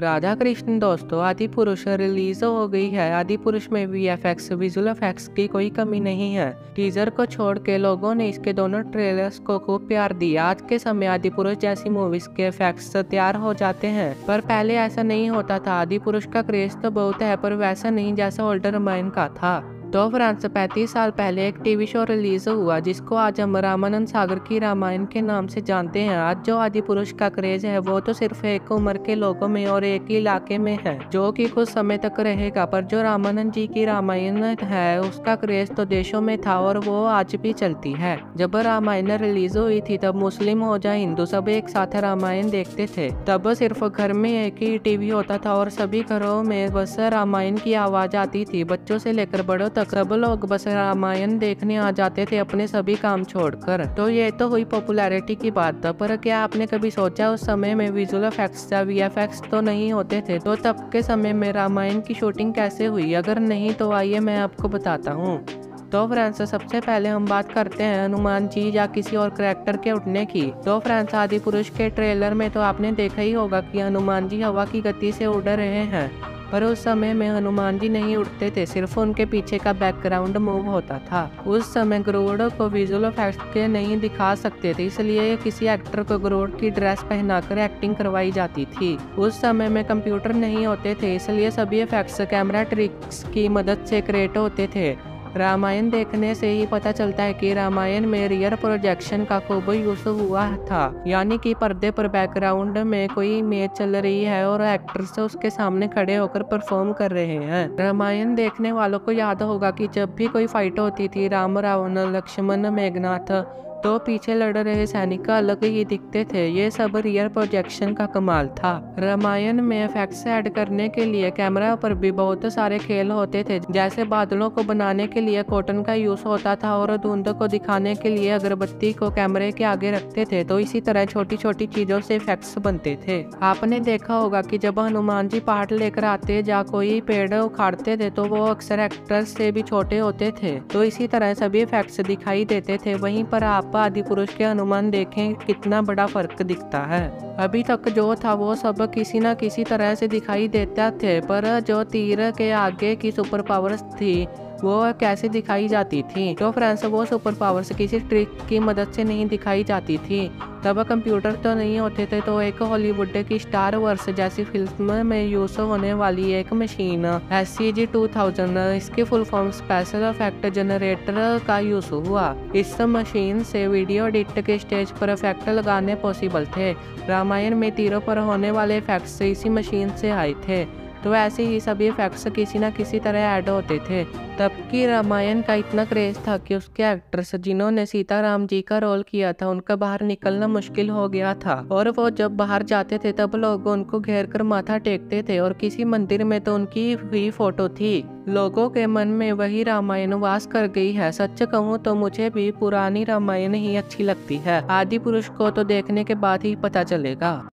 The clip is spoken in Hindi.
राधा कृष्ण दोस्तों आदि पुरुष रिलीज़ हो गई है। आदि पुरुष में भी एफ़ एक्स विजुअल इफेक्ट्स की कोई कमी नहीं है। टीजर को छोड़ के लोगों ने इसके दोनों ट्रेलर्स को खूब प्यार दिया। आज के समय आदि पुरुष जैसी मूवीज़ के इफेक्ट्स तैयार हो जाते हैं। पर पहले ऐसा नहीं होता था। आदि पुरुष का क्रेज तो बहुत है, पर वैसा नहीं जैसा ओल्डर मैन का था। तो फ्रांस पैंतीस साल पहले एक टीवी शो रिलीज़ हुआ, जिसको आज हम रामानंद सागर की रामायण के नाम से जानते हैं। आज जो आदि पुरुष का क्रेज है, वो तो सिर्फ़ एक उम्र के लोगों में और एक ही इलाके में है, जो कि कुछ समय तक रहेगा। पर जो रामानंद जी की रामायण है, उसका क्रेज तो देशों में था और वो आज भी चलती है। जब रामायण रिलीज़ हुई थी, तब मुस्लिम हो जाए हिंदू सब एक साथ रामायण देखते थे। तब सिर्फ़ घर में एक ही टीवी होता था और सभी घरों में बस रामायण की आवाज़ आती थी। बच्चों से लेकर बड़ों तक सब लोग बस रामायण देखने आ जाते थे अपने सभी काम छोड़कर। तो ये तो हुई पॉपुलैरिटी की बात पर क्या आपने कभी सोचा उस समय में विजुअल इफेक्ट्स या वीएफएक्स तो नहीं होते थे? तो तब के समय में रामायण की शूटिंग कैसे हुई? अगर नहीं तो आइए मैं आपको बताता हूँ। तो फ्रेंड्स सबसे पहले हम बात करते हैं हनुमान जी या किसी और करेक्टर के उठने की। तो फ्रेंड्स आदि पुरुष के ट्रेलर में तो आपने देखा ही होगा कि हनुमान जी हवा की गति से उड़ रहे हैं। पर उस समय में हनुमान जी नहीं उठते थे, सिर्फ़ उनके पीछे का बैकग्राउंड मूव होता था। उस समय ग्रोड को विजुअल इफ़ेक्ट के नहीं दिखा सकते थे, इसलिए किसी एक्टर को ग्रोड की ड्रेस पहनाकर एक्टिंग करवाई जाती थी। उस समय में कंप्यूटर नहीं होते थे, इसलिए सभी इफेक्ट्स कैमरा ट्रिक्स की मदद से क्रिएट होते थे। रामायण देखने से ही पता चलता है कि रामायण में रियर प्रोजेक्शन का खूब यूज़ हुआ था। यानी कि पर्दे पर बैकग्राउंड में कोई इमेज चल रही है और एक्टर्स उसके सामने खड़े होकर परफॉर्म कर रहे हैं। रामायण देखने वालों को याद होगा कि जब भी कोई फाइट होती थी, राम, रावण, लक्ष्मण, मेघनाथ तो पीछे लड़ रहे सैनिक अलग ही दिखते थे। ये सब रियर प्रोजेक्शन का कमाल था। रामायण में इफेक्ट्स ऐड करने के लिए कैमरा पर भी बहुत सारे खेल होते थे, जैसे बादलों को बनाने के लिए कॉटन का यूज़ होता था और धुंध को दिखाने के लिए अगरबत्ती को कैमरे के आगे रखते थे तो इसी तरह छोटी छोटी चीज़ों से इफेक्ट्स बनते थे। आपने देखा होगा कि जब हनुमान जी पहाड़ लेकर आते या कोई पेड़ उखाड़ते थे तो वो अक्सर एक्टर्स से भी छोटे होते थे तो इसी तरह सभी इफेक्ट्स दिखाई देते थे। वहीं पर आप आप आदि पुरुष के अनुमान देखें कितना बड़ा फ़र्क दिखता है। अभी तक जो था वो सब किसी न किसी तरह से दिखाई देता थे, पर जो तीर के आगे की सुपर पावर्स थी वो कैसे दिखाई जाती थी? तो फ्रेंड्स वो सुपर पावर किसी ट्रिक की मदद से नहीं दिखाई जाती थी। तब कंप्यूटर तो नहीं होते थे तो एक हॉलीवुड की स्टार वर्स जैसी फ़िल्म में यूज़ होने वाली एक machine S C G two thousand इसकी full form special effect generator का यूज़ हुआ। इस मशीन से वीडियो एडिट के स्टेज पर इफ़ेक्ट लगाने पॉसिबल थे। रामायण में तीरों पर होने वाले इफेक्ट्स इसी मशीन से आए थे। तो ऐसे ही सभी इफेक्ट्स किसी न किसी तरह ऐड होते थे। तब की रामायण का इतना क्रेज था कि उसके एक्ट्रेस जिन्होंने सीताराम जी का रोल किया था, उनका बाहर निकलना मुश्किल हो गया था। और वो जब बाहर जाते थे, तब लोग उनको घेर कर माथा टेकते थे और किसी मंदिर में तो उनकी हुई फ़ोटो थी। लोगों के मन में वही रामायण वास कर गई है। सच कहूँ तो मुझे भी पुरानी रामायण ही अच्छी लगती है। आदि पुरुष को तो देखने के बाद ही पता चलेगा।